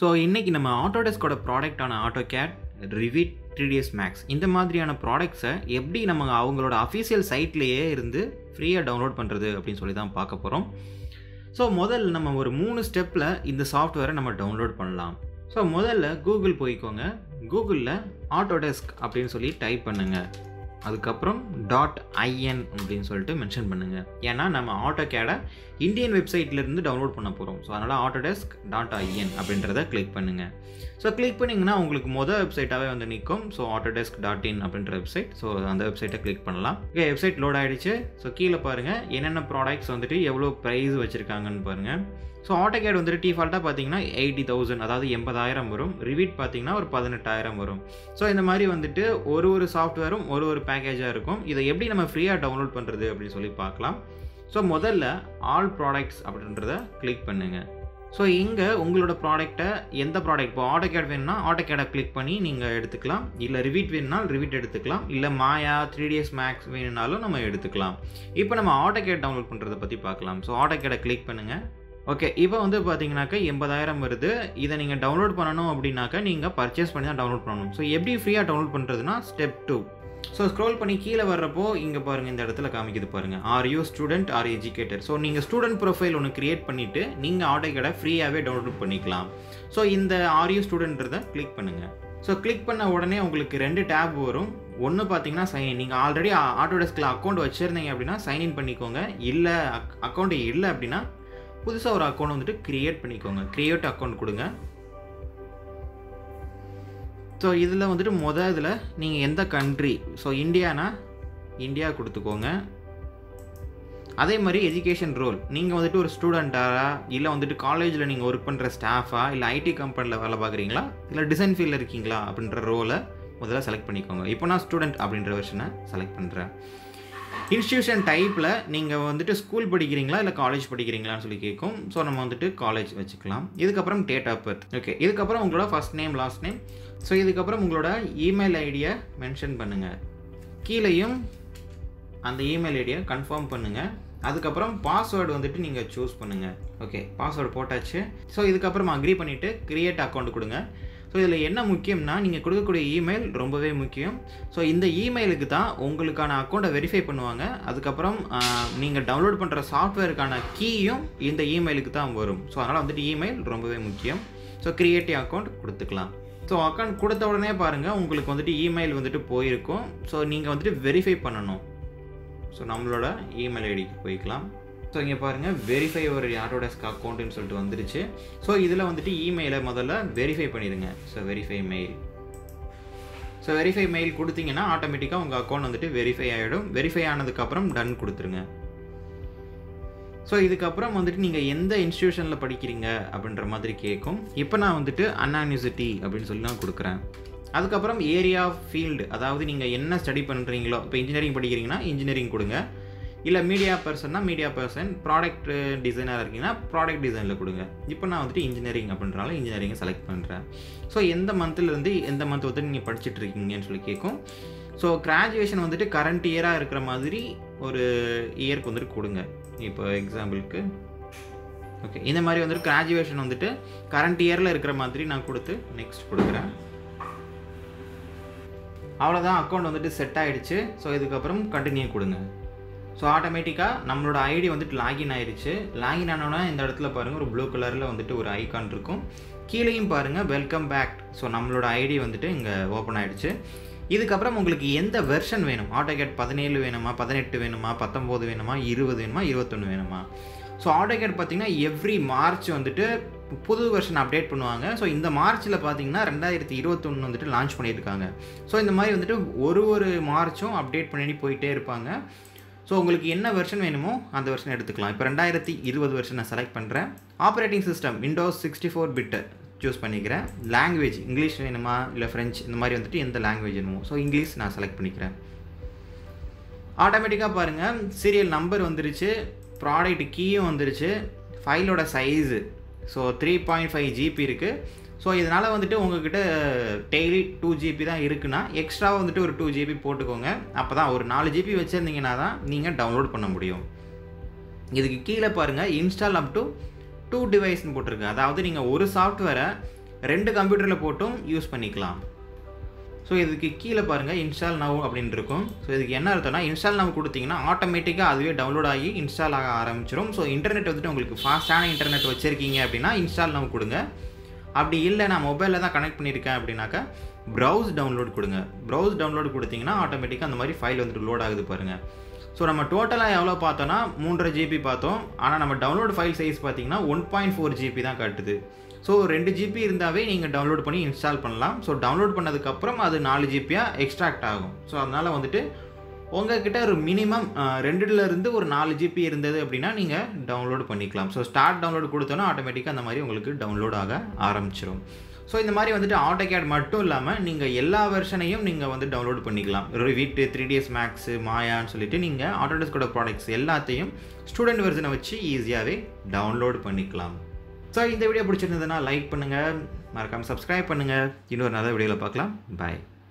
So இன்றைக்கி நம்ம ஆட்டோடெஸ்கோட ப்ராடக்டான AutoCAD Revit three D S Max இந்த மாதிரியான ப்ராடக்ட்ஸை எப்படி நம்ம அவங்களோட அஃபீஷியல் சைட்லேயே இருந்து ஃப்ரீயாக டவுன்லோட் பண்ணுறது அப்படின்னு சொல்லி தான் பார்க்க போகிறோம் ஸோ முதல்ல நம்ம ஒரு மூணு ஸ்டெப்பில் இந்த சாஃப்ட்வேரை நம்ம டவுன்லோட் பண்ணலாம். ஸோ முதல்ல கூகுள் போய்க்கோங்க. கூகுளில் ஆட்டோடெஸ்க் அப்படின்னு சொல்லி டைப் பண்ணுங்கள் அதுக்கப்புறம் டாட் ஐஎன் அப்படின்னு சொல்லிட்டு மென்ஷன் பண்ணுங்கள் ஏன்னா நம்ம ஆட்டோ கேடை இந்தியன் வெப்சைட்லேருந்து டவுன்லோட் பண்ண போகிறோம் ஸோ அதனால் ஆட்டோடெஸ்க் டாட் ஐஎன் அப்படின்றத கிளிக் பண்ணுங்கள் ஸோ கிளிக் பண்ணிங்கன்னா உங்களுக்கு மொதல் வெப்சைட்டாகவே வந்து நிற்கும் ஸோ ஆட்டோடெஸ்க் டாட் இன் அப்படின்ற வெப்சைட் ஸோ அந்த வெப்சைட்டை கிளிக் பண்ணலாம். ஓகே வெப்சைட் லோட் ஆகிடுச்சு ஸோ கீழே பாருங்கள் என்னென்ன ப்ராடக்ட்ஸ் வந்துட்டு எவ்வளோ ப்ரைஸ் வச்சுருக்காங்கன்னு பாருங்கள் ஸோ ஆட்டோகேட் வந்துட்டு டிஃபால்ட்டாக பார்த்தீங்கன்னா எயிட்டி தௌசண்ட் அதாவது எண்பதாயிரம் வரும். ரிவீட் பார்த்தீங்கன்னா ஒரு பதினெட்டாயிரம் வரும். ஸோ இந்த மாதிரி வந்துட்டு ஒரு ஒரு சாஃப்ட்வேரும் ஒரு ஒரு பேக்கேஜாக இருக்கும். இதை எப்படி நம்ம ஃப்ரீயாக டவுன்லோட் பண்ணுறது அப்படின்னு சொல்லி பார்க்கலாம். ஸோ முதல்ல ஆல் ப்ராடக்ட்ஸ் அப்படின்றத கிளிக் பண்ணுங்கள் ஸோ இங்கே உங்களோட ப்ராடக்ட்டை எந்த ப்ராடக்ட் இப்போ ஆட்டோகேட் வேணும்னா ஆட்டோகேடை கிளிக் பண்ணி நீங்கள் எடுத்துக்கலாம். இல்லை ரிவிட் வேணும்னா ரிவிட் எடுத்துக்கலாம். இல்லை மாயா த்ரீ டிஎஸ் மேக்ஸ் வேணும்னாலும் நம்ம எடுத்துக்கலாம். இப்போ நம்ம ஆட்டோகேட் டவுன்லோட் பண்ணுறதை பற்றி பார்க்கலாம். ஸோ ஆட்டோகேடை கிளிக் பண்ணுங்கள் ஓகே இப்போ வந்து பார்த்தீங்கன்னாக்கா எண்பதாயிரம் வருது. இதை நீங்கள் டவுன்லோட் பண்ணணும் அப்படின்னாக்கா நீங்கள் பர்ச்சேஸ் பண்ணி தான் டவுன்லோட் பண்ணணும். ஸோ எப்படி ஃப்ரீயாக டவுன்லோட் பண்ணுறதுனா ஸ்டெப் டூ ஸோ ஸ்க்ரோல் பண்ணி கீழே வர்றப்போ இங்கே பாருங்கள் இந்த இடத்துல காமிக்குது பாருங்கள் are you student or educator so நீங்கள் ஸ்டூடெண்ட் ப்ரொஃபைல் ஒன்று க்ரியேட் பண்ணிவிட்டு நீங்கள் ஆட்டோகேடை ஃப்ரீயாகவே டவுன்லோட் பண்ணிக்கலாம். ஸோ இந்த ஆர் யூ ஸ்டூடெண்ட்றதை கிளிக் பண்ணுங்கள் ஸோ கிளிக் பண்ண உடனே உங்களுக்கு ரெண்டு டேப் வரும். ஒன்று பார்த்தீங்கன்னா சைன் நீங்கள் ஆல்ரெடி ஆட்டோடெஸ்கில் அக்கௌண்ட் வச்சுருந்தீங்க அப்படின்னா சைன்இன் பண்ணிக்கோங்க. இல்லை அக்கௌண்ட் இல்லை அப்படின்னா புதுசாக ஒரு அக்கௌண்ட் வந்துட்டு க்ரியேட் பண்ணிக்கோங்க. க்ரியேட் அக்கௌண்ட் கொடுங்க. ஸோ இதில் வந்துட்டு மொதல் இதில் நீங்கள் எந்த கண்ட்ரி ஸோ இந்தியானா? இந்தியா கொடுத்துக்கோங்க. அதே மாதிரி எஜுகேஷன் ரோல் நீங்கள் வந்துட்டு ஒரு ஸ்டூடெண்ட்டாரா இல்லை வந்துட்டு காலேஜில் நீங்கள் ஒர்க் பண்ணுற ஸ்டாஃபா இல்லை ஐடி கம்பெனியில் வேலை பார்க்குறீங்களா? இல்லை டிசைன் ஃபீல்டில் இருக்கீங்களா? அப்படின்ற ரோலை முதல்ல செலக்ட் பண்ணிக்கோங்க. இப்போ நான் ஸ்டூடெண்ட் அப்படின்ற வெர்ஷனை செலக்ட் பண்ணுறேன் இன்ஸ்டியூஷன் டைப்பில் நீங்கள் வந்துட்டு ஸ்கூல் படிக்கிறீங்களா இல்லை காலேஜ் படிக்கிறீங்களான்னு சொல்லி கேட்கும் ஸோ நம்ம வந்துட்டு காலேஜ் வச்சுக்கலாம். இதுக்கப்புறம் டேட் ஆஃப் பர்த் ஓகே இதுக்கப்புறம் உங்களோட first name last name so இதுக்கப்புறம் உங்களோட இமெயில் ஐடியை மென்ஷன் பண்ணுங்கள் கீழேயும் அந்த இமெயில் ஐடியை கன்ஃபார்ம் பண்ணுங்கள் அதுக்கப்புறம் பாஸ்வேர்டு வந்துட்டு நீங்கள் சூஸ் பண்ணுங்கள் ஓகே பாஸ்வேர்டு போட்டாச்சு. ஸோ இதுக்கப்புறம் அக்ரி பண்ணிவிட்டு க்ரியேட் அக்கௌண்ட் கொடுங்க. ஸோ இதில் என்ன முக்கியம்னா நீங்கள் கொடுக்கக்கூடிய இமெயில் ரொம்பவே முக்கியம். ஸோ இந்த இமெயிலுக்கு தான் உங்களுக்கான அக்கௌண்ட்டை வெரிஃபை பண்ணுவாங்க. அதுக்கப்புறம் நீங்கள் டவுன்லோட் பண்ணுற சாஃப்ட்வேருக்கான கீயும் இந்த இமெயிலுக்கு தான் வரும். ஸோ அதனால் வந்துட்டு இமெயில் ரொம்பவே முக்கியம். ஸோ க்ரியேட்டிவ் அக்கௌண்ட் கொடுத்துக்கலாம். ஸோ அக்கௌண்ட் கொடுத்த உடனே பாருங்கள் உங்களுக்கு வந்துட்டு இமெயில் வந்துட்டு போயிருக்கும். ஸோ நீங்கள் வந்துட்டு வெரிஃபை பண்ணணும். ஸோ நம்மளோட இமெயில் ஐடிக்கு போய்க்கலாம். ஸோ இங்கே பாருங்கள் வெரிஃபை ஒரு யாரோட அக்கௌண்ட்டுன்னு சொல்லிட்டு வந்துருச்சு. ஸோ இதில் வந்துட்டு இமெயிலை முதல்ல வெரிஃபை பண்ணிடுங்க. So verify mail so verify mail கொடுத்தீங்கன்னா ஆட்டோமேட்டிக்காக உங்கள் அக்கௌண்ட் வந்துட்டு வெரிஃபை ஆகிடும் வெரிஃபை ஆனதுக்கப்புறம் டன் கொடுத்துருங்க. ஸோ இதுக்கப்புறம் வந்துட்டு நீங்கள் எந்த இன்ஸ்டியூஷனில் படிக்கிறீங்க அப்படின்ற மாதிரி கேட்கும் இப்போ நான் வந்துட்டு அண்ணா யூனிவர்சிட்டி அப்படின்னு சொல்லி நான் கொடுக்குறேன். அதுக்கப்புறம் ஏரியா ஃபீல்டு அதாவது நீங்கள் என்ன ஸ்டடி பண்ணுறீங்களோ இப்போ இன்ஜினியரிங் படிக்கிறீங்கன்னா இன்ஜினியரிங் கொடுங்க. இல்லை மீடியா பர்சன்னா மீடியா பர்சன் ப்ராடக்ட் டிசைனர் இருக்கீங்கன்னா ப்ராடக்ட் டிசைனில் கொடுங்க. இப்போ நான் வந்துட்டு இன்ஜினியரிங் அப்படின்றால இன்ஜினியரிங்கை செலக்ட் பண்ணுறேன் ஸோ எந்த மந்த்லேருந்து எந்த மந்த் வந்துட்டு நீங்கள் படிச்சுட்டு இருக்கீங்கன்னு சொல்லி கேட்கும் ஸோ கிராஜுவேஷன் வந்துட்டு கரண்ட் இயராக இருக்கிற மாதிரி ஒரு இயருக்கு வந்துட்டு கொடுங்க. இப்போ எக்ஸாம்பிளுக்கு ஓகே இந்த மாதிரி வந்துட்டு கிராஜுவேஷன் வந்துட்டு கரண்ட் இயரில் இருக்கிற மாதிரி நான் கொடுத்து நெக்ஸ்ட் கொடுக்குறேன். அவ்வளோதான் அக்கௌண்ட் வந்துட்டு செட் ஆகிடுச்சு ஸோ இதுக்கப்புறம் கண்டினியூ கொடுங்க. ஸோ ஆட்டோமேட்டிக்காக நம்மளோட ஐடி வந்துட்டு லாகின் ஆயிடுச்சு லாகின் ஆனோன்னா இந்த இடத்துல பாருங்கள் ஒரு ப்ளூ கலரில் வந்துட்டு ஒரு ஐக்கான் இருக்கும். கீழேயும் பாருங்கள் வெல்கம் பேக் ஸோ நம்மளோட ஐடி வந்துட்டு இங்கே ஓப்பன் ஆகிடுச்சு இதுக்கப்புறம் உங்களுக்கு எந்த வெர்ஷன் வேணும்? ஆட்டோகேட் பதினேழு வேணுமா பதினெட்டு வேணுமா பத்தொம்போது வேணுமா இருபது வேணுமா இருபத்தொன்று வேணுமா? ஸோ ஆட்டோகேட் பார்த்திங்கன்னா எவ்ரி மார்ச் வந்துட்டு புது வெர்ஷன் அப்டேட் பண்ணுவாங்க. ஸோ இந்த மார்ச்சில் பார்த்தீங்கன்னா ரெண்டாயிரத்தி இருபத்தொன்று வந்துட்டு லான்ச் பண்ணியிருக்காங்க. ஸோ இந்த மாதிரி வந்துட்டு ஒரு ஒரு மார்ச்சும் அப்டேட் பண்ணி போயிட்டே இருப்பாங்க. ஸோ உங்களுக்கு என்ன வெர்ஷன் வேணுமோ அந்த வெர்ஷன் எடுத்துக்கலாம். இப்போ ரெண்டாயிரத்தி இருபது வெர்ஷன் நான் செலக்ட் பண்ணுறேன் operating system Windows sixty four bit choose பண்ணிக்கிறேன். லாங்குவேஜ் இங்கிலீஷ் வேணுமா? இல்லை ஃப்ரெஞ்ச் இந்த மாதிரி வந்துட்டு எந்த லாங்குவேஜ் வேணுமோ? ஸோ இங்கிலீஷ் நான் செலக்ட் பண்ணிக்கிறேன். ஆட்டோமேட்டிக்காக பாருங்கள் சீரியல் நம்பர் வந்துருச்சு. ப்ராடக்ட் கீயும் வந்துருச்சு. ஃபைலோட size so three point five GB இருக்குது ஸோ இதனால் வந்துட்டு உங்ககிட்ட டெய்லி டூ ஜிபி தான் இருக்குன்னா எக்ஸ்ட்ராவாக வந்துட்டு ஒரு டூ ஜிபி போட்டுக்கோங்க. அப்போ தான் ஒரு நாலு ஜிபி வச்சுருந்தீங்கன்னா தான் நீங்கள் டவுன்லோட் பண்ண முடியும். இதுக்கு கீழே பாருங்கள் இன்ஸ்டால் அப் டு டூ டிவைஸ்னு போட்டிருக்கு. அதாவது நீங்கள் ஒரு சாஃப்ட்வேரை ரெண்டு கம்ப்யூட்டரில் போட்டும் யூஸ் பண்ணிக்கலாம். ஸோ இதுக்கு கீழே பாருங்கள் இன்ஸ்டால் நவ் அப்படின்னு இருக்கும். ஸோ இதுக்கு என்ன அர்த்தம்னா இன்ஸ்டால் நவ் கொடுத்தீங்கன்னா ஆட்டோமேட்டிக்காக அதுவே டவுன்லோட் ஆகி இன்ஸ்டால் ஆக ஆரம்பிச்சிடும் ஸோ இன்டர்நெட் வந்துட்டு உங்களுக்கு ஃபாஸ்ட்டான இன்டர்நெட் வச்சுருக்கீங்க அப்படின்னா இன்ஸ்டால் நவ் கொடுங்க. அப்படி இல்லை நான் மொபைலில் தான் கனெக்ட் பண்ணியிருக்கேன் அப்படின்னாக்கா ப்ரௌஸ் டவுன்லோட் கொடுங்க. ப்ரௌஸ் டவுன்லோட் கொடுத்தீங்கன்னா ஆட்டோமேட்டிக்காக அந்த மாதிரி ஃபைல் வந்துட்டு லோட் ஆகுது பாருங்கள் ஸோ நம்ம டோட்டலாக எவ்வளோ பார்த்தோன்னா மூன்றரை ஜிபி பார்த்தோம். ஆனால் நம்ம டவுன்லோட் ஃபைல் சைஸ் பார்த்தீங்கன்னா ஒன் பாயிண்ட் ஃபோர் ஜிபி தான் காட்டுது. ஸோ ரெண்டு ஜிபி இருந்தாவே நீங்கள் டவுன்லோட் பண்ணி இன்ஸ்டால் பண்ணலாம். ஸோ டவுன்லோட் பண்ணதுக்கப்புறம் அது நாலு ஜிபியாக எக்ஸ்ட்ராக்ட் ஆகும். ஸோ அதனால் வந்துட்டு உங்ககிட்ட ஒரு மினிமம் ரெண்டுலேருந்து ஒரு நாலு ஜிபி இருந்தது அப்படின்னா நீங்கள் டவுன்லோட் பண்ணிக்கலாம். ஸோ ஸ்டார்ட் டவுன்லோட் கொடுத்தோன்னா ஆட்டோமேட்டிக்காக அந்த மாதிரி உங்களுக்கு டவுன்லோட் ஆக ஆரம்பிச்சிடும் ஸோ இந்த மாதிரி வந்துட்டு ஆட்டோகேட் மட்டும் இல்லாமல் நீங்கள் எல்லா வெர்ஷனையும் நீங்கள் வந்து டவுன்லோட் பண்ணிக்கலாம். வீட்டு த்ரீ டிஎஸ் மேக்ஸு மாயான்னு சொல்லிட்டு நீங்கள் ஆட்டோடெஸ்கோட ப்ராடக்ட்ஸ் எல்லாத்தையும் ஸ்டூடெண்ட் வெர்ஷனை வச்சு ஈஸியாகவே டவுன்லோட் பண்ணிக்கலாம். ஸோ இந்த வீடியோ பிடிச்சிருந்ததுன்னா லைக் பண்ணுங்கள் மறக்காமல் சப்ஸ்கிரைப் பண்ணுங்கள் இன்னொரு நல்ல வீடியோவில் பார்க்கலாம். பாய்